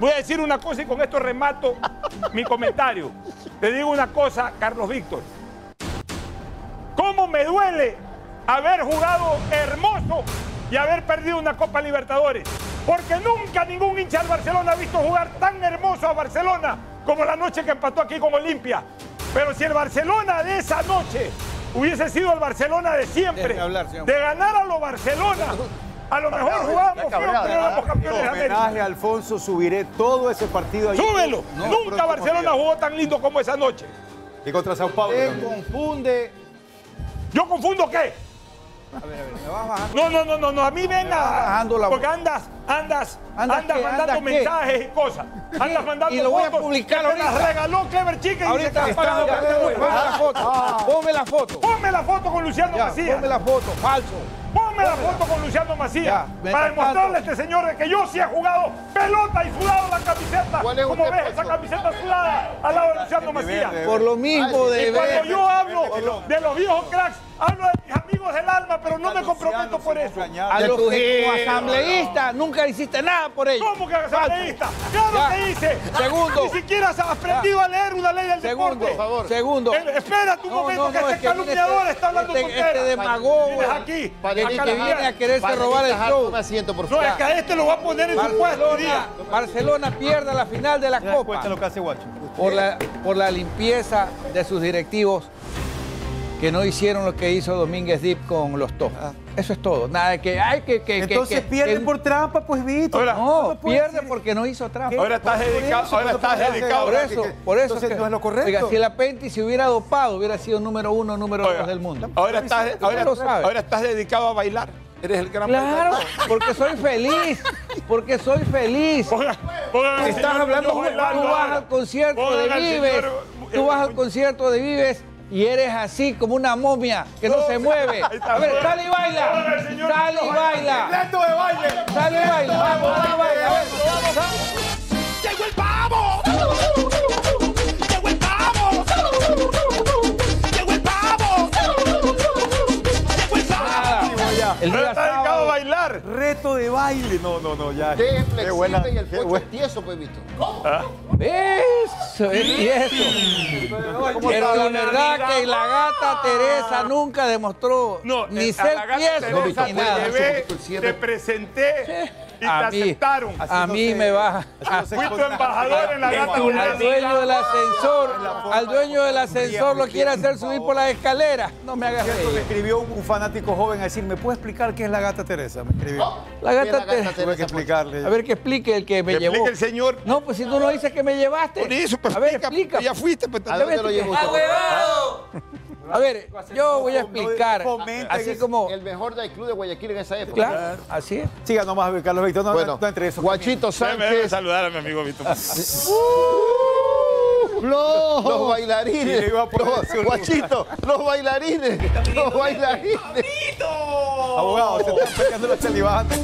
Voy a decir una cosa y con esto remato mi comentario. Te digo una cosa, Carlos Víctor. ¿Cómo me duele haber jugado hermoso y haber perdido una Copa Libertadores? Porque nunca ningún hincha del Barcelona ha visto jugar tan hermoso a Barcelona como la noche que empató aquí con Olimpia. Pero si el Barcelona de esa noche hubiese sido el Barcelona de siempre, hablar, de ganar a los Barcelona, a lo mejor jugábamos pero éramos campeones de América. Homenaje a Alfonso, subiré todo ese partido ahí. Súbelo. No, Nunca Barcelona jugó tan lindo como esa noche. Y contra Sao Paulo. También. confunde. ¿Yo confundo qué? A ver, a ver, me vas bajando. No, no, no, no, no. a mí venga. bajando la porque andas, andas, ¿Andas andas qué? mandando ¿Andas qué? mensajes y cosas. Andas mandando Y lo voy a fotos publicar te las ahorita. regaló Clever Chica y Ahorita dice que está, güey. ponme la foto. Ponme la foto. Ponme la foto con Luciano Ya, Macías. ponme la foto. Falso. Ponme la foto con Luciano Macías. Ya, para demostrarle a este señor de que yo sí he jugado pelota y sudado la camiseta. ¿Cuál es Como ves, esa camiseta sudada al lado de Luciano Macías. Por lo mismo de Y cuando yo hablo de los viejos cracks, hablo de amigos del alma, pero no me comprometo por eso. A De los tu que como asambleísta nunca hiciste nada por ellos. ¿Cómo que asambleísta? Claro Ya. que hice. Segundo. Ni siquiera has aprendido a leer una ley del Segundo, deporte. por favor. segundo. Eh, espera tu No, momento no, que no, este es que calumniador viene está hablando este, tonteras. este demagogo. Vienes aquí. Que, Panelista, que viene a quererse robar el show. Asiento, por No, favor. es que a este lo va a poner en su puesto. Barcelona, pierde la final de la ¿Te das Copa cuenta lo que hace Guacho? por la, por la limpieza de sus directivos que no hicieron lo que hizo Domínguez Dip con los Tojos. Eso es todo. Nada de que hay que, que, Entonces que- pierden que- por trampa, pues Vito. Ahora, No, pierde decir- porque no hizo trampa. Ahora estás eso, dedicado. Ahora estás dedicado. Por eso, por eso. entonces que- no es lo correcto. Oiga, si la Penti se hubiera dopado, hubiera sido número uno, número Oiga, dos del mundo. Ahora estás, ahora, ahora estás dedicado a bailar. Eres el gran Claro, bailador. porque soy feliz, porque soy feliz. Al Estás señor hablando, tú vas al concierto de Vives, señor, tú vas al concierto de Vives y eres así como una momia que no, No, se mueve. ahí está. A ver, sale y baila, sale y baila, ¡Reto de baile! sale y baila, vamos, y baila. A ver, ¡Llegó el pavo! ¡Llegó el pavo! ¡Llegó el pavo! ¡Llegó el pavo! El día está dedicado a sábado, bailar. Reto de baile. No, no, no, ya. Qué flexible buena, y el qué pocho es tieso, pues, Vito. eso, es eso. Pero la verdad que la gata Teresa nunca demostró No, ni ser tieso Teresa ni te te presenté y te A mí, aceptaron. a mí se- me se Fui tu embajador en la gata Al dueño del ascensor, al dueño del de ascensor lo quiere hacer subir por las escaleras. No me hagas Cierto, me escribió un, fanático joven a decir, ¿me puede explicar qué es la gata Teresa? Me escribió. La ¿Qué es gata la gata Teresa. Tuve que Teresa, explicarle. A ver que explique el que me llevó. explique el señor. No, pues si tú no dices que me llevaste. Por eso, pues a ver, explica. Ya fuiste, pues. ¿A dónde lo llevó usted? A ver, yo voy a explicar. Así como. El mejor del club de Guayaquil en esa época. Claro, así es. Siga nomás, Carlos Víctor. No, Bueno, no, entre eso. Guachito Sánchez, saludar a mi amigo Vito. los Y le bailarines, los- Guachito, los bailarines, los bailarines. Abogado, se está peleando los chalibates.